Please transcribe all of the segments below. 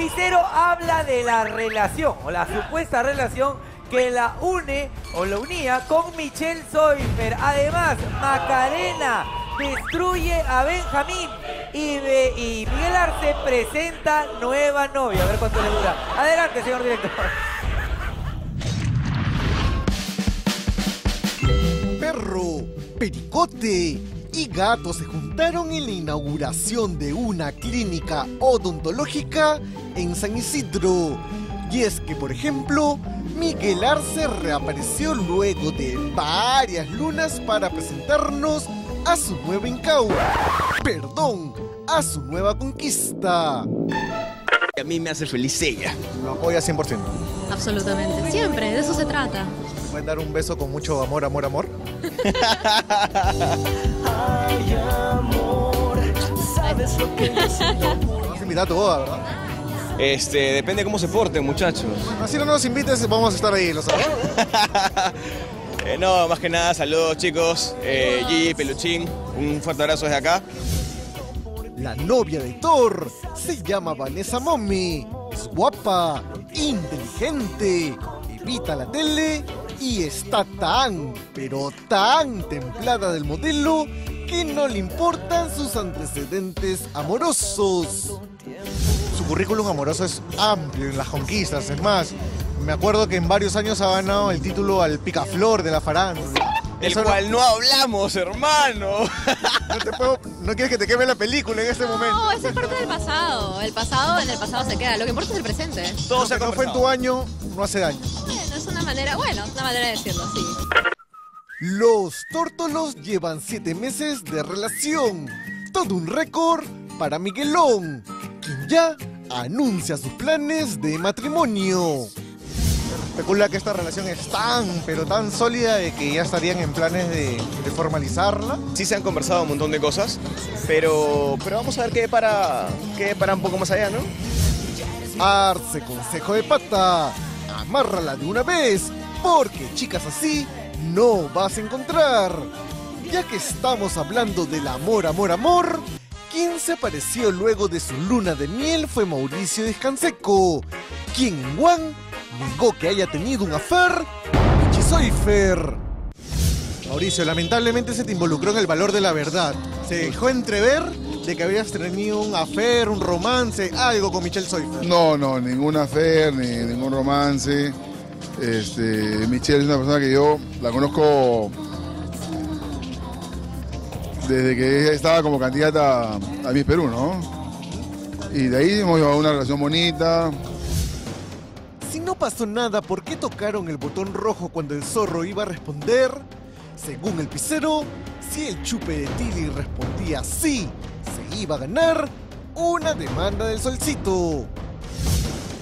Picero habla de la relación, o la supuesta relación que la une o la unía con Michelle Soifer. Además, Macarena destruye a Benjamín y, y Miguel Arce presenta nueva novia. A ver cuánto le dura. Adelante, señor director. Perro, pericote y gato se juntaron en la inauguración de una clínica odontológica en San Isidro. Y es que, por ejemplo, Miguel Arce reapareció luego de varias lunas para presentarnos a su nueva encau. Perdón, a su nueva conquista. A mí me hace feliz ella. Lo apoya 100%. Absolutamente. Siempre, de eso se trata. ¿Pueden dar un beso con mucho amor, amor, amor? Vamos a invitar a tu boda, ¿verdad? Este, depende cómo se porten, muchachos. Así no nos invites, vamos a estar ahí, lo sabes. Eh, no, más que nada, saludos chicos. Eh, Gigi, Peluchín, un fuerte abrazo desde acá. La novia de Thor se llama Vanessa Mommy. Es guapa, inteligente, evita la tele y está tan, pero tan templada del modelo que no le importan sus antecedentes amorosos. Currículum amoroso es amplio en las conquistas, es más, me acuerdo que en varios años ha ganado el título al picaflor de la farándula. Del Eso no- cual no hablamos, hermano. no, te puedo- no quieres que te queme la película en este momento. No, eso es parte del pasado. El pasado en el pasado se queda. Lo que importa es el presente. Todo Lo se que no fue en tu año, no hace daño. Bueno, es una manera, bueno, una manera de decirlo, sí. Los tórtolos llevan siete meses de relación. Todo un récord para Miguelón, quien ya anuncia sus planes de matrimonio. Especula que esta relación es tan, pero tan sólida de que ya estarían en planes de, de formalizarla. Sí se han conversado un montón de cosas, pero, pero vamos a ver qué para, qué para un poco más allá, ¿no? Arce consejo de pata. Amárrala de una vez, porque chicas así no vas a encontrar. Ya que estamos hablando del amor, amor, amor, quien se apareció luego de su luna de miel fue Mauricio Descanseco, quien en One negó que haya tenido un affair con Michi Soifer. Mauricio, lamentablemente se te involucró en el valor de la verdad. Se dejó entrever de que habías tenido un affair, un romance, algo con Michelle Soifer. No, no, ninguna affair, ni ningún romance. Este, Michelle es una persona que yo la conozco desde que ella estaba como candidata a Miss Perú, ¿no? Y de ahí hemos llevado una relación bonita. Si no pasó nada, ¿por qué tocaron el botón rojo cuando el zorro iba a responder? Según el pisero, si el chupe de Tilly respondía sí, se iba a ganar una demanda del solcito.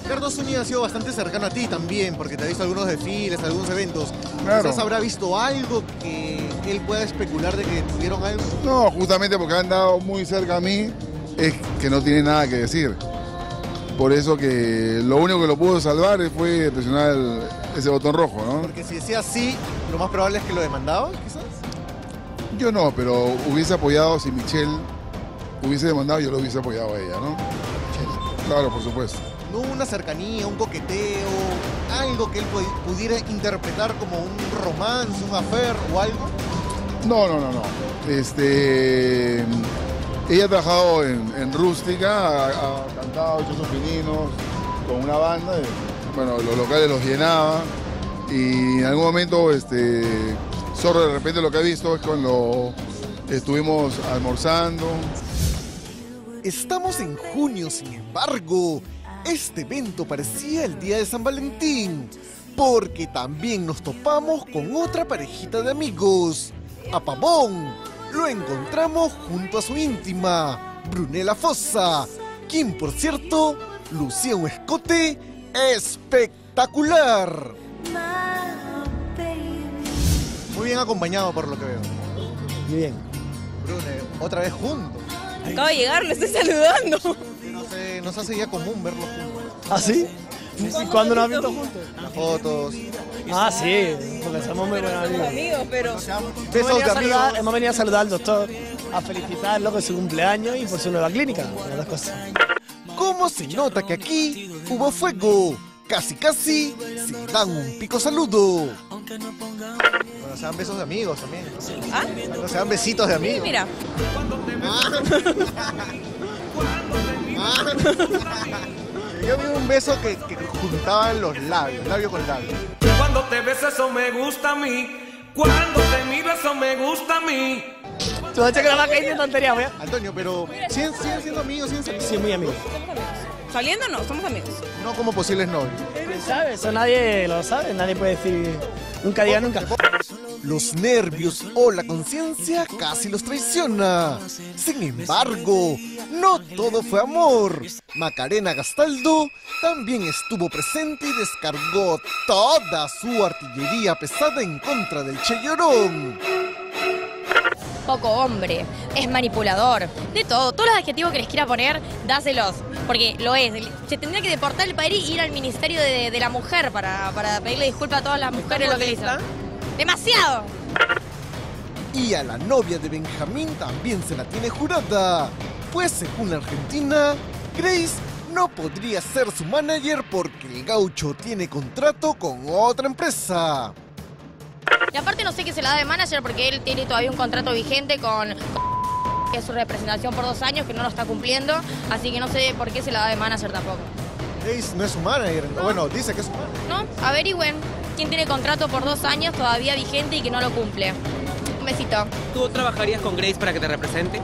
Ricardo Zúñiga ha sido bastante cercano a ti también, porque te ha visto algunos desfiles, algunos eventos. Claro. Quizás habrá visto algo que él pueda especular de que tuvieron algo. No, justamente porque han dado muy cerca a mí, es que no tiene nada que decir. Por eso que lo único que lo pudo salvar fue presionar el- ese botón rojo, ¿no? Porque si decía sí, lo más probable es que lo demandaba, quizás. Yo no, pero hubiese apoyado si Michelle hubiese demandado, yo lo hubiese apoyado a ella, ¿no? Claro, por supuesto. no hubo una cercanía, un coqueteo, algo que él pu- pudiera interpretar como un romance, un affair o algo. No, no, no, no. Este, ella ha trabajado en, Rústica, ha, cantado, hecho sus con una banda. y, bueno, los locales los llenaba. Y en algún momento, este, Zorro de repente lo que ha visto es cuando estuvimos almorzando. Estamos en junio, sin embargo, este evento parecía el día de San Valentín, porque también nos topamos con otra parejita de amigos. A Pavón lo encontramos junto a su íntima, Brunella Fossa, quien por cierto lucía un escote espectacular. Muy bien acompañado por lo que veo. Bien. Brune, otra vez juntos. Acabo de llegar, lo estoy saludando. No sé, nos hace ya común verlos juntos. ¿Ah, sí? ¿Cuándo nos has visto juntos? Las fotos. Ah, sí, porque somos muy buenos amigos. Amigos, pero. Hemos Besos venido, saludar, amigos. hemos venido a saludar al doctor, a felicitarlo por su cumpleaños y por su nueva clínica, las dos cosas. Como ¿Cómo se nota que aquí hubo fuego? Casi, casi se dan un pico saludo. Bueno, se dan besos de amigos también. ¿Ah? Bueno, se dan besitos de amigos. Mira. Yo vi un beso que, que juntaban los labios, labio con labio. Cuando te beso eso me gusta a mí. Cuando te miro eso me gusta a mí. Tú vas a checar la tontería. Antonio, pero ¿siguen, siguen siendo amigos, siguen saliendo? Sí, muy amigo. ¿Saliendo no? Somos amigos. No como posibles novios. ¿Quién sabe? Eso nadie lo sabe, nadie puede decir... Nunca diga nunca. Los nervios o la conciencia casi los traiciona. Sin embargo, no todo fue amor. Macarena Gastaldo también estuvo presente y descargó toda su artillería pesada en contra del Che Llorón. Poco hombre, es manipulador, de todo. Todos los adjetivos que les quiera poner, dáselos. Porque lo es. Se tendría que deportar el país y ir al Ministerio de, de la Mujer para, para pedirle disculpas a todas las mujeres lo que hizo. ¡Demasiado! Y a la novia de Benjamín también se la tiene jurada. Pues según la Argentina, Grace no podría ser su manager porque el gaucho tiene contrato con otra empresa. Y aparte no sé qué se la da de manager porque él tiene todavía un contrato vigente con, que es su representación por dos años que no lo está cumpliendo, así que no sé por qué se la da de manager tampoco. Grace no es su manager. Bueno, dice que es su manager. ¿No? Averigüen quién tiene contrato por dos años todavía vigente y que no lo cumple. Un besito. ¿Tú trabajarías con Grace para que te represente?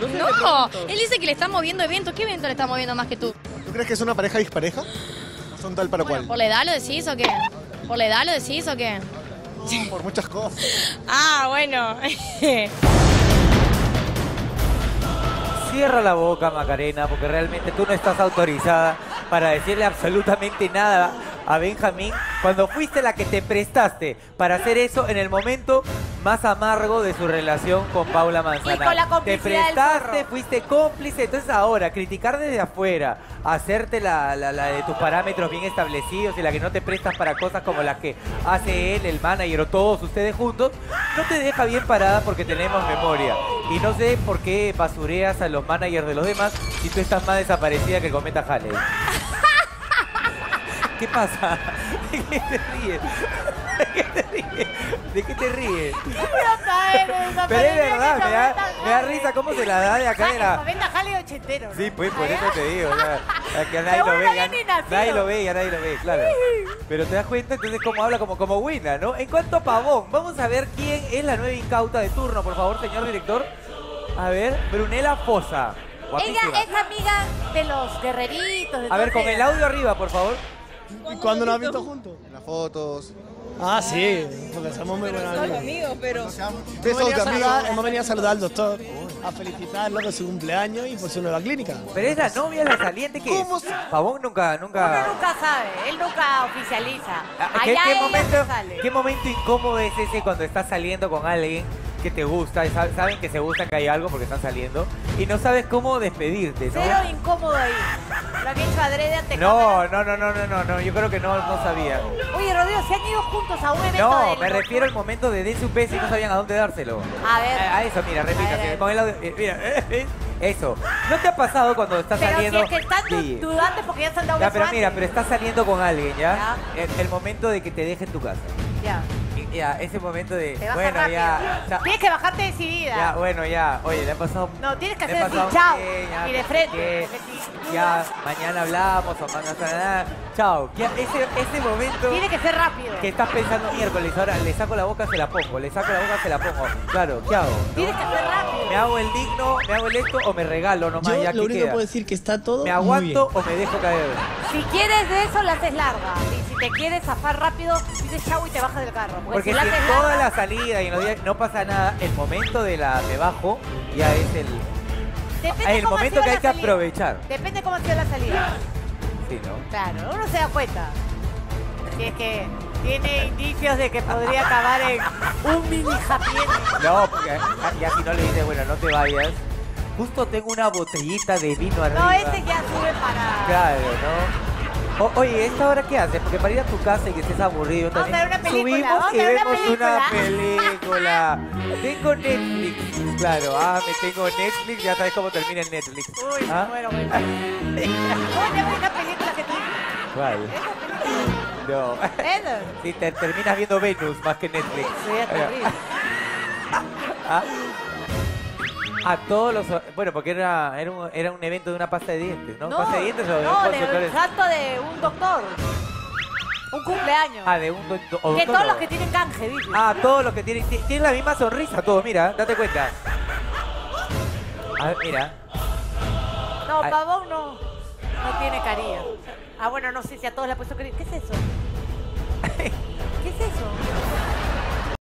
No, él dice que le está moviendo eventos. ¿Qué evento le está moviendo más que tú? ¿Tú crees que es una pareja dispareja? ¿O son tal para Bueno, cual? ¿por la edad lo decís o qué? ¿Por la edad lo decís o qué? No, por muchas cosas. Ah, bueno. Cierra la boca, Macarena, porque realmente tú no estás autorizada para decirle absolutamente nada a Benjamín cuando fuiste la que te prestaste para hacer eso en el momento más amargo de su relación con Paula Manzanal. Y con la te complicidad prestaste, fuiste cómplice, entonces ahora criticar desde afuera, hacerte la, la- la de tus parámetros bien establecidos y la que no te prestas para cosas como las que hace él, el manager o todos ustedes juntos, no te deja bien parada porque tenemos memoria. Y no sé por qué basureas a los managers de los demás si tú estás más desaparecida que el cometa Halley. ¿Qué pasa? ¿De qué te ríes? ¿De qué te ríes? ¿De qué te ríes? Pero es verdad, me da, me da risa cómo se la da de acá de la... Jale ochentero. ¿no? Sí, pues por eso te digo, o sea, a que nadie lo ve, ya- nadie lo ve, ya nadie lo ve, claro. Pero te das cuenta entonces cómo habla como, como buena, ¿no? En cuanto a Pavón, vamos a ver quién es la nueva incauta de turno, por favor, señor director. A ver, Brunela Fosa. Guapísima. Ella es amiga de los guerreritos. De A ver, con el audio arriba, por favor. ¿Y cuándo nos has visto juntos? En las fotos. Ah, sí, porque somos muy buenos amigos. amigos, pero. Hemos venido, saludar, hemos venido a saludar al doctor, a felicitarlo por su cumpleaños y por su nueva clínica. Pero es la novia, la saliente que ¿Cómo se- Pavón nunca, Uno nunca. nunca sabe, él nunca oficializa. Ah, Allá ¿Qué, qué momento, sale. ¿Qué momento incómodo es ese cuando estás saliendo con alguien que te gusta? Saben que se gusta que hay algo porque están saliendo y no sabes cómo despedirte, ¿no? Cero incómodo ahí. Lo han hecho adrede ante No, no, no, no, no, no, no, yo creo que no, no sabía. Oye, Rodrigo, se han ido juntos a un evento No, del me refiero al momento de beso y no sabían a dónde dárselo. A ver. A, a eso, mira, repita, ver. con el audio, eh, mira, eso. ¿No te ha pasado cuando estás Pero si saliendo? es que están Sí. dudantes porque ya se han dado Ya, pero mira, antes. pero estás saliendo con alguien, ¿ya? El, el momento de que te deje en tu casa. Ya. Ya, ese momento de, Te bueno, rápido. ya, ya, Tienes que bajarte decidida. ya, bueno, ya, oye, le ha pasado... No, tienes que hacer así, chao. bien, ya, y de frente. Ya, mañana hablamos o mañana... Chao. Ya, ese, ese momento... Tiene que ser rápido. Que estás pensando miércoles, ahora le saco la boca, se la pongo, le saco la boca, se la pongo. Claro, ¿qué hago? Tienes que ser rápido. ¿Me hago el digno, me hago el esto o me regalo nomás? Yo ya lo que único queda? puedo decir que está todo ¿Me muy aguanto bien. o me dejo caer? Si quieres de eso, la haces larga. Y si te quieres zafar rápido, dices chau y te bajas del carro. Porque, Porque si la haces toda larga, la salida y en los días no pasa nada, el momento de la me bajo ya es el, depende el cómo ha momento que hay que salida. aprovechar. Depende cómo ha sido la salida. Sí, ¿no? Claro, uno se da cuenta. Si es que tiene indicios de que podría acabar en un mini happy ending. No, porque si no le dices, bueno, no te vayas. Justo tengo una botellita de vino arriba. No, ese ya sube para. Claro, ¿no? O- oye, ¿esta hora qué haces? Porque para ir a tu casa y que estés aburrido Vamos a también. ver una película, Subimos y vemos una película. Tengo Netflix. Claro, ah, me tengo Netflix. Ya sabes cómo termina en Netflix. Uy, ¿Ah? bueno, bueno. Oye, una película que tú... ¿Cuál? No. Esa. Sí, te terminas viendo Venus más que Netflix. Sí, es terrible. Ah. A todos los... Bueno, porque era, era, un, era un evento de una pasta de dientes, ¿no? No, ¿Pasta de dientes o de no, un de santo de un doctor. Un cumpleaños. Ah, de un do- do- que todos los que tienen canje, dice. Ah, todos los que tienen... ti- Tienen la misma sonrisa todos, mira, date cuenta. A ver, mira. No, Ay. Pavón no. No tiene caría. Ah, bueno, no sé si a todos le ha puesto caría. ¿Qué es eso? ¿Qué es eso?